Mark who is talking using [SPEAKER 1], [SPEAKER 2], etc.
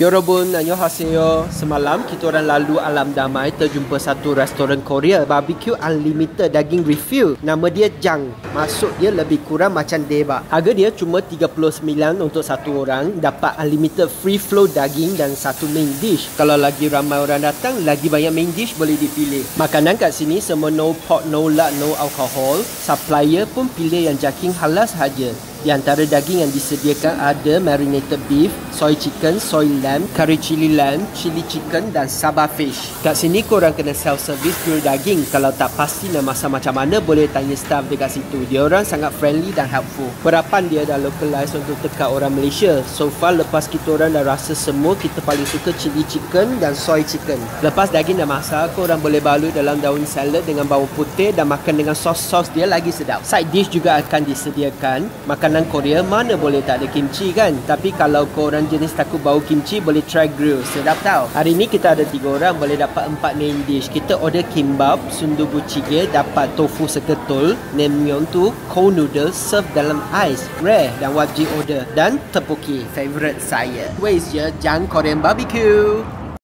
[SPEAKER 1] Yorobun, annyeonghaseyo. Semalam kita orang lalu Alam Damai terjumpa satu restoran Korea barbecue unlimited daging refill. Nama dia Jang. Masuk dia lebih kurang macam deba. Harga dia cuma 39 untuk satu orang, dapat unlimited free flow daging dan satu main dish. Kalau lagi ramai orang datang, lagi banyak main dish boleh dipilih. Makanan kat sini semua no pork, no lard, no alcohol. Supplier pun pilih yang jaking halal sahaja. Di antara daging yang disediakan ada marinated beef, soy chicken, soy lamb, curry chili lamb, chili chicken dan saba fish. Kat sini korang kena self-service grill daging. Kalau tak pasti nak masak macam mana, boleh tanya staff dekat situ. Dia orang sangat friendly dan helpful. Perapan dia dah localize untuk tekak orang Malaysia. So far, lepas kita orang dah rasa semua, kita paling suka chili chicken dan soy chicken. Lepas daging dah masak, korang boleh balut dalam daun salad dengan bawang putih dan makan dengan sos-sos dia lagi sedap. Side dish juga akan disediakan. Makan makanan Korea mana boleh tak ada kimchi kan? Tapi kalau korang jenis takut bau kimchi boleh try grill. Sedap tau. Hari ni kita ada tiga orang boleh dapat empat main dish. Kita order kimbap sundubu chige dapat tofu seketul naengmyeon tu cold noodle serve dalam ais rare dan wajib order. Dan tepuki favorite saya. Waze je Jang Korean Barbecue